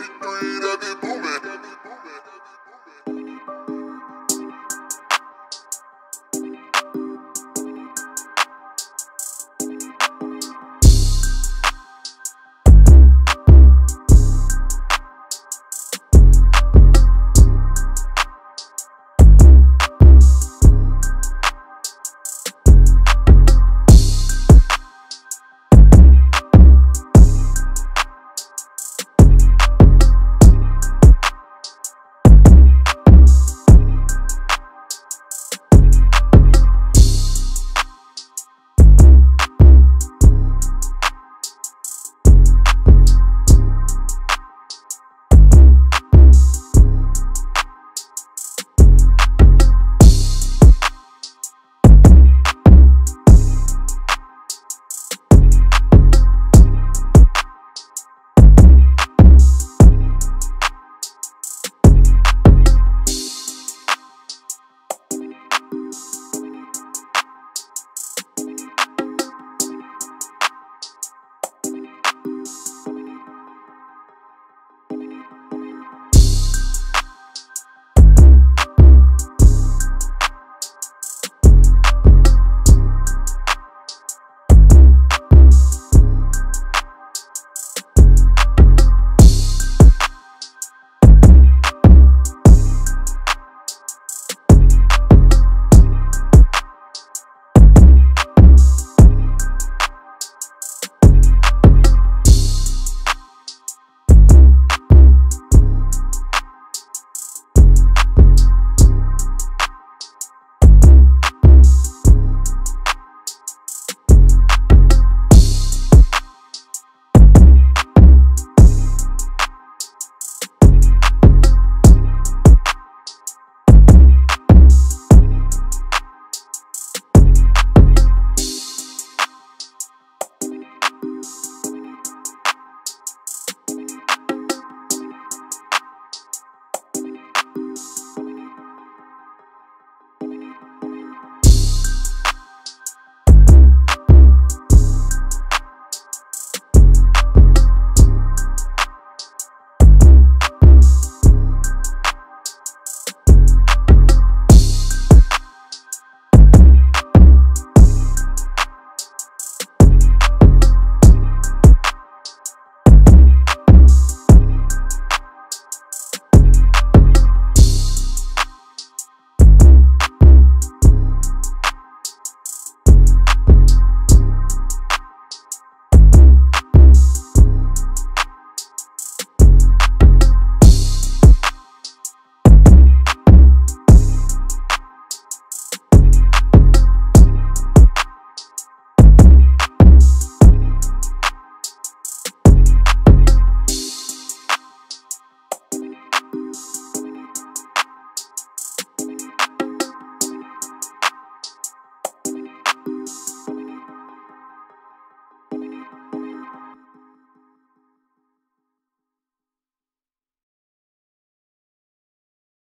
33, that be booming.